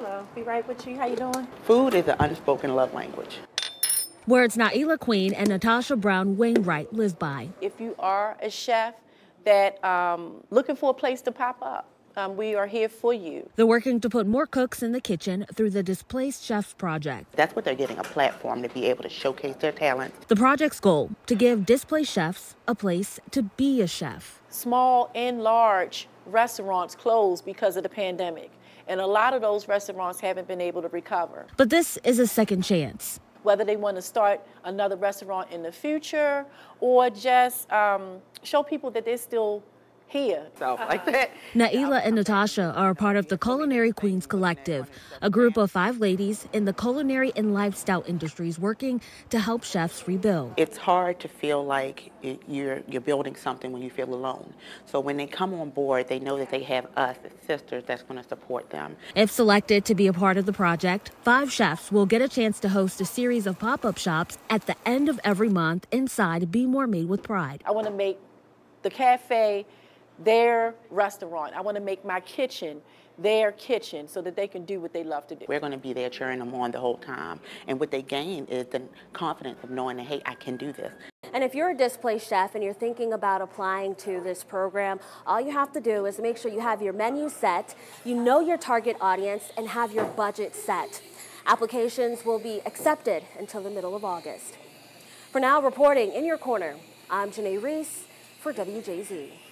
Hello, be right with you. How you doing? Food is an unspoken love language. Words Naila Queen and Natasha Brown Wainwright live by. If you are a chef that um, looking for a place to pop up, um, we are here for you. They're working to put more cooks in the kitchen through the Displaced Chefs Project. That's what they're getting a platform to be able to showcase their talent. The project's goal to give displaced chefs a place to be a chef. Small and large restaurants closed because of the pandemic, and a lot of those restaurants haven't been able to recover. But this is a second chance. Whether they want to start another restaurant in the future or just um, show people that they're still here. So, like that. Naila and Natasha are part of the Culinary Queens Collective, a group of five ladies in the culinary and lifestyle industries working to help chefs rebuild. It's hard to feel like it, you're you're building something when you feel alone. So when they come on board, they know that they have us sisters that's going to support them. If selected to be a part of the project, five chefs will get a chance to host a series of pop-up shops at the end of every month inside Be More Made with Pride. I want to make the cafe their restaurant. I want to make my kitchen their kitchen so that they can do what they love to do. We're going to be there cheering them on the whole time. And what they gain is the confidence of knowing that, hey, I can do this. And if you're a displaced chef and you're thinking about applying to this program, all you have to do is make sure you have your menu set, you know your target audience, and have your budget set. Applications will be accepted until the middle of August. For now, reporting in your corner, I'm Janae Reese for WJZ.